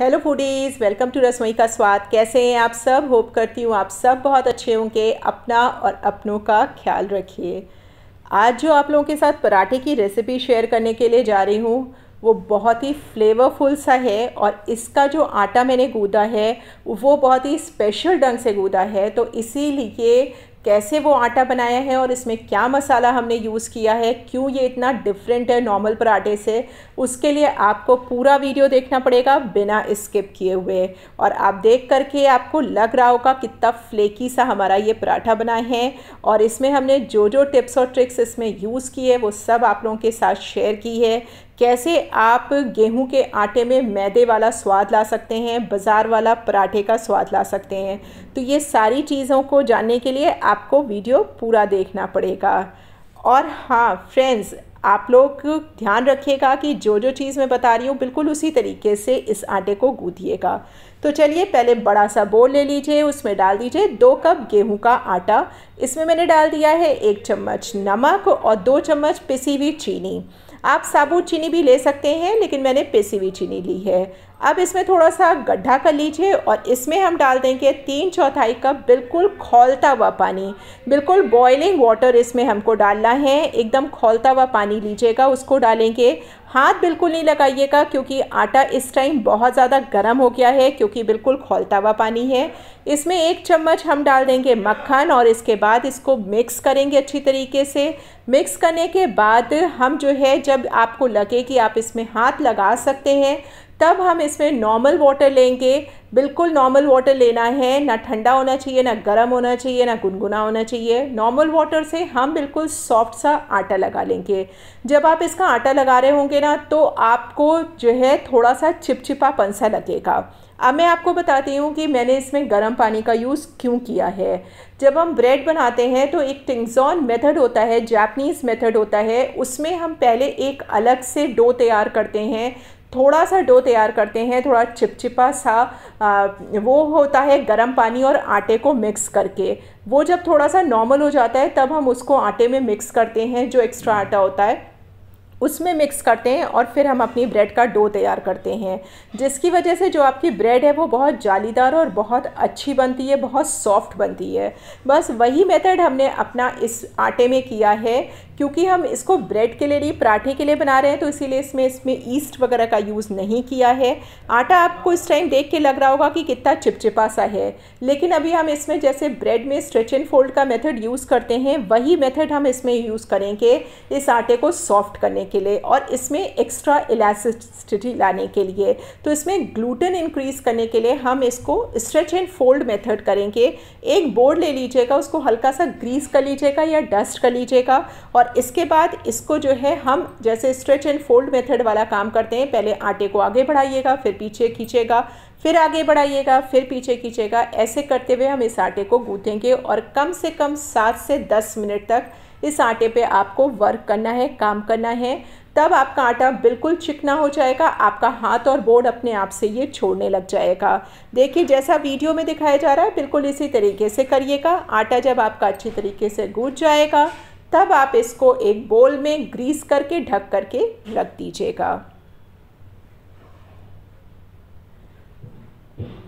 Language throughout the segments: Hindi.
हेलो फूडीज़ वेलकम टू रसोई का स्वाद कैसे हैं आप सब? होप करती हूँ आप सब बहुत अच्छे होंगे। अपना और अपनों का ख्याल रखिए। आज जो आप लोगों के साथ पराठे की रेसिपी शेयर करने के लिए जा रही हूँ, वो बहुत ही फ्लेवरफुल सा है और इसका जो आटा मैंने गूदा है, वो बहुत ही स्पेशल ढंग से गूदा है। तो इसीलिए कैसे वो आटा बनाया है और इसमें क्या मसाला हमने यूज़ किया है, क्यों ये इतना डिफरेंट है नॉर्मल पराठे से, उसके लिए आपको पूरा वीडियो देखना पड़ेगा बिना स्किप किए हुए। और आप देख करके आपको लग रहा होगा कितना फ्लेकी सा हमारा ये पराठा बना है और इसमें हमने जो जो टिप्स और ट्रिक्स इसमें यूज़ किए वो सब आप लोगों के साथ शेयर की है। कैसे आप गेहूँ के आटे में मैदे वाला स्वाद ला सकते हैं, बाज़ार वाला पराठे का स्वाद ला सकते हैं? तो ये सारी चीज़ों को जानने के लिए आपको वीडियो पूरा देखना पड़ेगा। और हाँ फ्रेंड्स आप लोग ध्यान रखिएगा कि जो जो चीज़ मैं बता रही हूँ, बिल्कुल उसी तरीके से इस आटे को गूंथिएगा। तो चलिए, पहले बड़ा सा बोल ले लीजिए, उसमें डाल दीजिए दो कप गेहूँ का आटा। इसमें मैंने डाल दिया है एक चम्मच नमक और दो चम्मच पिसी हुई चीनी। आप साबुत चीनी भी ले सकते हैं लेकिन मैंने पिसी हुई चीनी ली है। अब इसमें थोड़ा सा गड्ढा कर लीजिए और इसमें हम डाल देंगे तीन चौथाई कप बिल्कुल खोलता हुआ पानी। बिल्कुल बॉइलिंग वाटर इसमें हमको डालना है। एकदम खोलता हुआ पानी लीजिएगा, उसको डालेंगे। हाथ बिल्कुल नहीं लगाइएगा क्योंकि आटा इस टाइम बहुत ज़्यादा गर्म हो गया है क्योंकि बिल्कुल खोलता हुआ पानी है। इसमें एक चम्मच हम डाल देंगे मक्खन और इसके बाद इसको मिक्स करेंगे अच्छी तरीके से। मिक्स करने के बाद हम जो है, जब आपको लगे कि आप इसमें हाथ लगा सकते हैं तब हम इसमें नॉर्मल वाटर लेंगे। बिल्कुल नॉर्मल वाटर लेना है। ना ठंडा होना चाहिए, ना गर्म होना चाहिए, ना गुनगुना होना चाहिए। नॉर्मल वाटर से हम बिल्कुल सॉफ्ट सा आटा लगा लेंगे। जब आप इसका आटा लगा रहे होंगे ना तो आपको जो है थोड़ा सा चिपचिपा पंसा लगेगा। अब मैं आपको बताती हूँ कि मैंने इसमें गर्म पानी का यूज़ क्यों किया है। जब हम ब्रेड बनाते हैं तो एक टिंगजॉन मेथड होता है जापनीज़ मेथड होता है। उसमें हम पहले एक अलग से डो तैयार करते हैं। थोड़ा सा डो तैयार करते हैं थोड़ा चिपचिपा सा आ, वो होता है गर्म पानी और आटे को मिक्स करके। वो जब थोड़ा सा नॉर्मल हो जाता है तब हम उसको आटे में मिक्स करते हैं जो एक्स्ट्रा आटा होता है उसमें मिक्स करते हैं और फिर हम अपनी ब्रेड का डो तैयार करते हैं। जिसकी वजह से जो आपकी ब्रेड है वो बहुत जालीदार और बहुत अच्छी बनती है बहुत सॉफ्ट बनती है। बस वही मेथड हमने अपना इस आटे में किया है क्योंकि हम इसको ब्रेड के लिए नहीं, पराठे के लिए बना रहे हैं तो इसीलिए इसमें इसमें ईस्ट वगैरह का यूज़ नहीं किया है। आटा आपको इस टाइम देख के लग रहा होगा कि कितना चिपचिपा सा है। लेकिन अभी हम इसमें जैसे ब्रेड में स्ट्रेच एंड फोल्ड का मेथड यूज़ करते हैं, वही मेथड हम इसमें यूज़ करेंगे इस आटे को सॉफ्ट करने के लिए और इसमें एक्स्ट्रा इलास्टिसिटी लाने के लिए। तो इसमें ग्लूटेन इंक्रीज़ करने के लिए हम इसको स्ट्रेच एंड फोल्ड मेथड करेंगे। एक बोर्ड ले लीजिएगा, उसको हल्का सा ग्रीस कर लीजिएगा या डस्ट कर लीजिएगा और इसके बाद इसको जो है हम जैसे स्ट्रेच एंड फोल्ड मेथड वाला काम करते हैं, पहले आटे को आगे बढ़ाइएगा, फिर पीछे खींचेगा, फिर आगे बढ़ाइएगा, फिर पीछे खींचेगा, ऐसे करते हुए हम इस आटे को गूँथेंगे और कम से कम सात से दस मिनट तक इस आटे पे आपको वर्क करना है, काम करना है। तब आपका आटा बिल्कुल चिकना हो जाएगा, आपका हाथ और बोर्ड अपने आप से ये छोड़ने लग जाएगा। देखिए, जैसा वीडियो में दिखाया जा रहा है, बिल्कुल इसी तरीके से करिएगा। आटा जब आपका अच्छी तरीके से गूँज जाएगा तब आप इसको एक बोल में ग्रीस करके ढक करके रख दीजिएगा।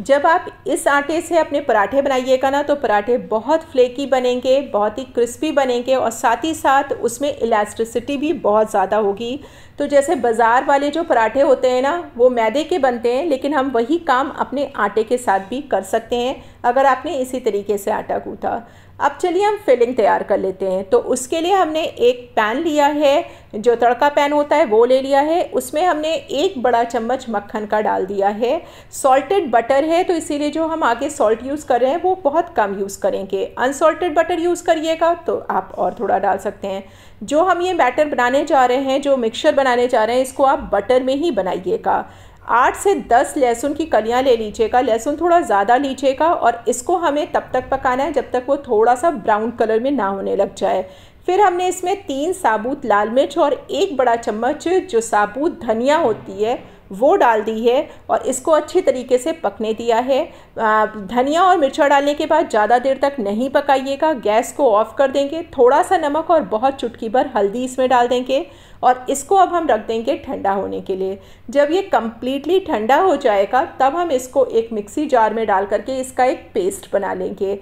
जब आप इस आटे से अपने पराठे बनाइएगा ना तो पराठे बहुत फ्लेकी बनेंगे, बहुत ही क्रिस्पी बनेंगे और साथ ही साथ उसमें इलास्टिसिटी भी बहुत ज़्यादा होगी। तो जैसे बाज़ार वाले जो पराठे होते हैं ना, वो मैदे के बनते हैं, लेकिन हम वही काम अपने आटे के साथ भी कर सकते हैं, अगर आपने इसी तरीके से आटा गूँथा। अब चलिए हम फिलिंग तैयार कर लेते हैं। तो उसके लिए हमने एक पैन लिया है, जो तड़का पैन होता है वो ले लिया है। उसमें हमने एक बड़ा चम्मच मक्खन का डाल दिया है। सॉल्टेड बटर है तो इसीलिए जो हम आगे सॉल्ट यूज़ कर रहे हैं, वो बहुत कम यूज़ करेंगे। अनसॉल्टेड बटर यूज़ करिएगा तो आप और थोड़ा डाल सकते हैं। जो हम ये बैटर बनाने जा रहे हैं, जो मिक्सचर बनाने जा रहे हैं, इसको आप बटर में ही बनाइएगा। आठ से दस लहसुन की कलियाँ ले लीजिएगा, लहसुन थोड़ा ज़्यादा लीजिएगा और इसको हमें तब तक पकाना है जब तक वो थोड़ा सा ब्राउन कलर में ना होने लग जाए। फिर हमने इसमें तीन साबुत लाल मिर्च और एक बड़ा चम्मच जो साबुत धनिया होती है वो डाल दी है और इसको अच्छे तरीके से पकने दिया है। धनिया और मिर्चा डालने के बाद ज़्यादा देर तक नहीं पकाइएगा। गैस को ऑफ़ कर देंगे। थोड़ा सा नमक और बहुत चुटकी भर हल्दी इसमें डाल देंगे और इसको अब हम रख देंगे ठंडा होने के लिए। जब ये कम्प्लीटली ठंडा हो जाएगा, तब हम इसको एक मिक्सी जार में डाल करके इसका एक पेस्ट बना लेंगे।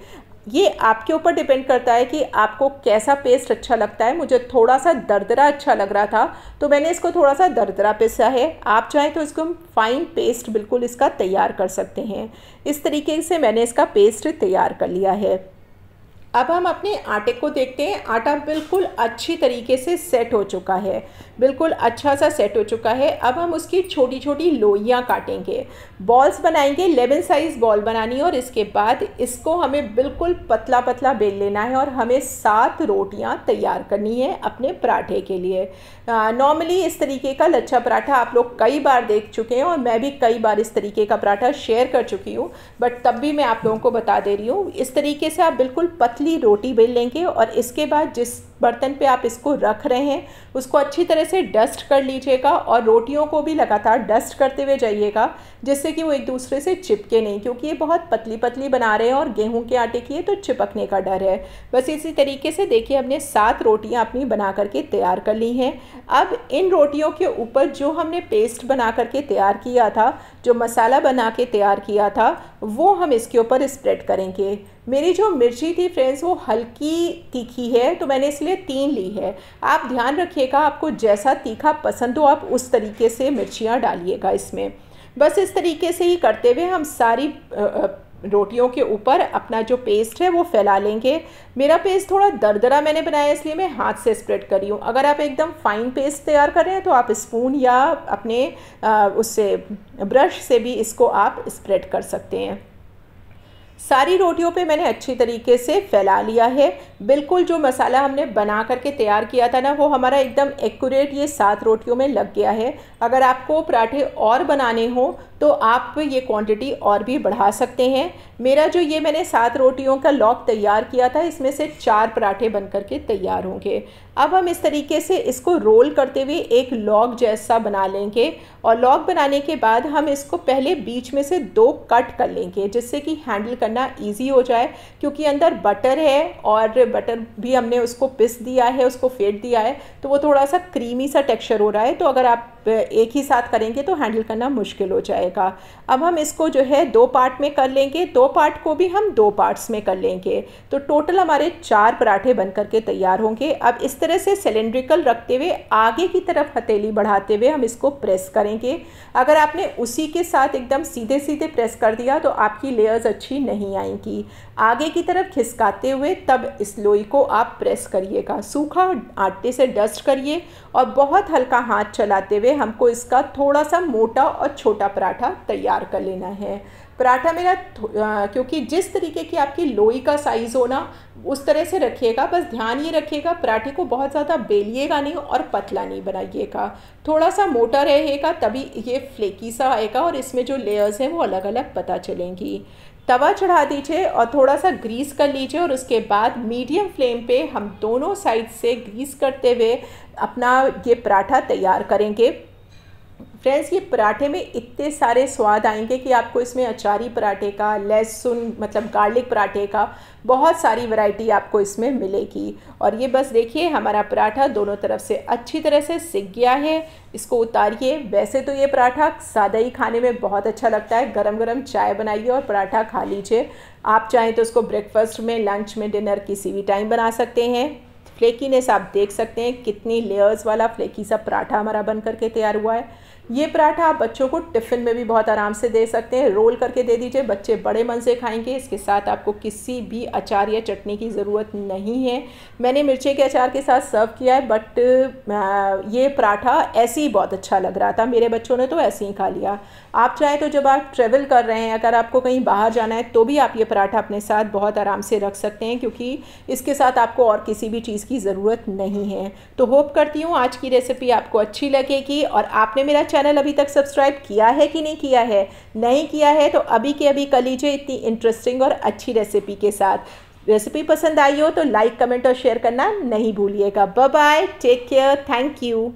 ये आपके ऊपर डिपेंड करता है कि आपको कैसा पेस्ट अच्छा लगता है। मुझे थोड़ा सा दरदरा अच्छा लग रहा था तो मैंने इसको थोड़ा सा दरदरा पिसा है। आप चाहें तो इसको हम फाइन पेस्ट बिल्कुल इसका तैयार कर सकते हैं। इस तरीके से मैंने इसका पेस्ट तैयार कर लिया है। अब हम अपने आटे को देखते हैं। आटा बिल्कुल अच्छी तरीके से सेट हो चुका है। बिल्कुल अच्छा सा सेट हो चुका है। अब हम उसकी छोटी छोटी लोइयाँ काटेंगे। बॉल्स बनाएँगे लेमन साइज़ बॉल बनानी है और इसके बाद इसको हमें बिल्कुल पतला पतला बेल लेना है और हमें सात रोटियाँ तैयार करनी है अपने पराठे के लिए। नॉर्मली इस तरीके का लच्छा पराठा आप लोग कई बार देख चुके हैं और मैं भी कई बार इस तरीके का पराठा शेयर कर चुकी हूँ। बट तब भी मैं आप लोगों को बता दे रही हूँ। इस तरीके से आप बिल्कुल रोटी बेल लेंगे और इसके बाद जिस बर्तन पे आप इसको रख रहे हैं, उसको अच्छी तरह से डस्ट कर लीजिएगा और रोटियों को भी लगातार डस्ट करते हुए जाइएगा, जिससे कि वो एक दूसरे से चिपके नहीं, क्योंकि ये बहुत पतली पतली बना रहे हैं और गेहूँ के आटे की है तो चिपकने का डर है। बस इसी तरीके से देखिए, हमने सात रोटियाँ अपनी बना करके तैयार कर ली हैं। अब इन रोटियों के ऊपर जो हमने पेस्ट बना करके तैयार किया था, जो मसाला बना के तैयार किया था, वो हम इसके ऊपर स्प्रेड करेंगे। मेरी जो मिर्ची थी फ्रेंड्स वो हल्की तीखी है तो मैंने इसलिए तीन ली है। आप ध्यान रखिएगा, आपको जैसा तीखा पसंद हो, आप उस तरीके से मिर्चियाँ डालिएगा इसमें। बस इस तरीके से ही करते हुए हम सारी रोटियों के ऊपर अपना जो पेस्ट है, वो फैला लेंगे। मेरा पेस्ट थोड़ा दरदरा मैंने बनाया, इसलिए मैं हाथ से स्प्रेड करी हूँ। अगर आप एकदम फाइन पेस्ट तैयार कर रहे हैं तो आप स्पून या अपने उससे ब्रश से भी इसको आप स्प्रेड कर सकते हैं। सारी रोटियों पे मैंने अच्छी तरीके से फैला लिया है। बिल्कुल जो मसाला हमने बना करके तैयार किया था ना, वो हमारा एकदम एक्यूरेट ये सात रोटियों में लग गया है। अगर आपको पराठे और बनाने हो तो आप ये क्वांटिटी और भी बढ़ा सकते हैं। मेरा जो ये मैंने सात रोटियों का लॉक तैयार किया था, इसमें से चार पराठे बन करके तैयार होंगे। अब हम इस तरीके से इसको रोल करते हुए एक लॉग जैसा बना लेंगे और लॉग बनाने के बाद हम इसको पहले बीच में से दो कट कर लेंगे, जिससे कि हैंडल करना ईजी हो जाए, क्योंकि अंदर बटर है और बटर भी हमने उसको पिस दिया है, उसको फेंट दिया है तो वो थोड़ा सा क्रीमी सा टेक्सचर हो रहा है। तो अगर आप एक ही साथ करेंगे तो हैंडल करना मुश्किल हो जाएगा। अब हम इसको जो है दो पार्ट में कर लेंगे। दो पार्ट को भी हम दो पार्ट्स में कर लेंगे। तो टोटल हमारे चार पराठे बन करके तैयार होंगे। अब इस तरह से सिलेंड्रिकल रखते हुए, आगे की तरफ़ हथेली बढ़ाते हुए हम इसको प्रेस करेंगे। अगर आपने उसी के साथ एकदम सीधे सीधे प्रेस कर दिया तो आपकी लेयर्स अच्छी नहीं आएँगी। आगे की तरफ़ खिसकाते हुए, तब इस लोई को आप प्रेस करिएगा। सूखा आटे से डस्ट करिए और बहुत हल्का हाथ चलाते हुए हमको इसका थोड़ा सा मोटा और छोटा पराठा तैयार कर लेना है। पराठा मेरा क्योंकि जिस तरीके की आपकी लोई का साइज़ हो ना, उस तरह से रखिएगा, बस ध्यान ये रखिएगा, पराठे को बहुत ज़्यादा बेलिएगा नहीं और पतला नहीं बनाइएगा। थोड़ा सा मोटा रहेगा, तभी ये फ्लेकी सा आएगा और इसमें जो लेयर्स हैं वो अलग अलग पता चलेंगी। तवा चढ़ा दीजिए और थोड़ा सा ग्रीस कर लीजिए और उसके बाद मीडियम फ्लेम पे हम दोनों साइड से ग्रीस करते हुए अपना ये पराठा तैयार करेंगे। फ्रेंड्स ये पराठे में इतने सारे स्वाद आएँगे कि आपको इसमें अचारी पराठे का, लहसुन मतलब गार्लिक पराठे का बहुत सारी वैरायटी आपको इसमें मिलेगी। और ये बस देखिए, हमारा पराठा दोनों तरफ़ से अच्छी तरह से सिक गया है। इसको उतारिए। वैसे तो ये पराठा सादा ही खाने में बहुत अच्छा लगता है। गरम गरम चाय बनाइए और पराठा खा लीजिए। आप चाहें तो उसको ब्रेकफास्ट में लंच में डिनर किसी भी टाइम बना सकते हैं। फ्लेकीनेस आप देख सकते हैं। कितनी लेयर्स वाला फ्लेकी सा पराठा हमारा बन करके तैयार हुआ है। ये पराठा आप बच्चों को टिफ़िन में भी बहुत आराम से दे सकते हैं। रोल करके दे दीजिए। बच्चे बड़े मन से खाएँगे। इसके साथ आपको किसी भी अचार या चटनी की ज़रूरत नहीं है। मैंने मिर्ची के अचार के साथ सर्व किया है, बट ये पराठा ऐसे ही बहुत अच्छा लग रहा था। मेरे बच्चों ने तो ऐसे ही खा लिया। आप चाहें तो जब आप ट्रेवल कर रहे हैं, अगर आपको कहीं बाहर जाना है तो भी आप ये पराठा अपने साथ बहुत आराम से रख सकते हैं, क्योंकि इसके साथ आपको और किसी भी चीज़ की ज़रूरत नहीं है। तो होप करती हूँ आज की रेसिपी आपको अच्छी लगेगी और आपने मेरा चैनल अभी तक सब्सक्राइब किया है कि नहीं किया है? नहीं किया है तो अभी के अभी कर लीजिए इतनी इंटरेस्टिंग और अच्छी रेसिपी के साथ। रेसिपी पसंद आई हो तो लाइक कमेंट और शेयर करना नहीं भूलिएगा। Bye take care thank you